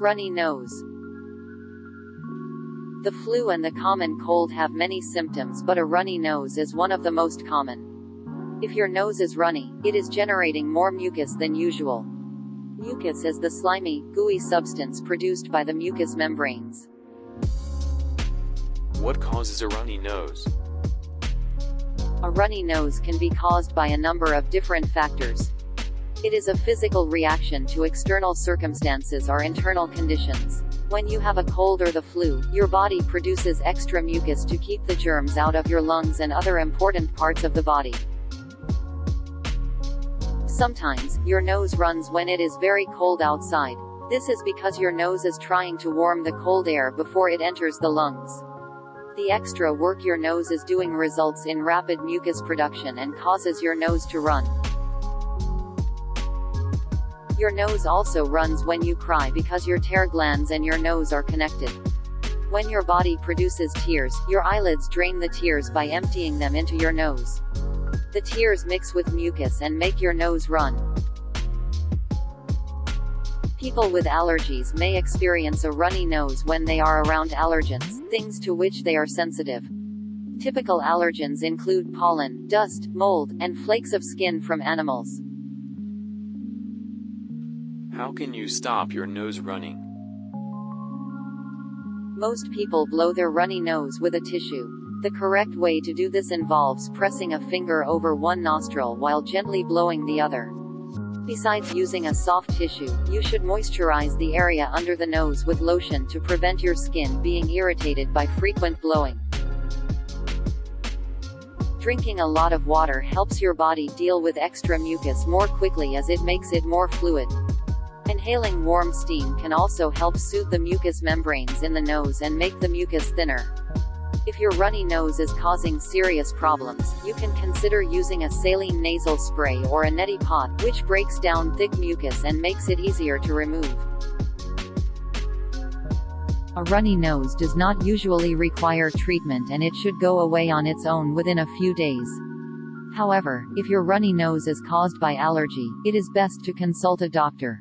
Runny nose. The flu and the common cold have many symptoms but a runny nose is one of the most common. If your nose is runny, it is generating more mucus than usual. Mucus is the slimy, gooey substance produced by the mucous membranes. What causes a runny nose? A runny nose can be caused by a number of different factors. It is a physical reaction to external circumstances or internal conditions. When you have a cold or the flu, your body produces extra mucus to keep the germs out of your lungs and other important parts of the body. Sometimes, your nose runs when it is very cold outside. This is because your nose is trying to warm the cold air before it enters the lungs. The extra work your nose is doing results in rapid mucus production and causes your nose to run. Your nose also runs when you cry because your tear glands and your nose are connected. When your body produces tears, your eyelids drain the tears by emptying them into your nose. The tears mix with mucus and make your nose run. People with allergies may experience a runny nose when they are around allergens, things to which they are sensitive. Typical allergens include pollen, dust, mold, and flakes of skin from animals. How can you stop your nose running? Most people blow their runny nose with a tissue. The correct way to do this involves pressing a finger over one nostril while gently blowing the other. Besides using a soft tissue, you should moisturize the area under the nose with lotion to prevent your skin being irritated by frequent blowing. Drinking a lot of water helps your body deal with extra mucus more quickly as it makes it more fluid. Inhaling warm steam can also help soothe the mucous membranes in the nose and make the mucus thinner. If your runny nose is causing serious problems, you can consider using a saline nasal spray or a neti pot, which breaks down thick mucus and makes it easier to remove. A runny nose does not usually require treatment and it should go away on its own within a few days. However, if your runny nose is caused by allergy, it is best to consult a doctor.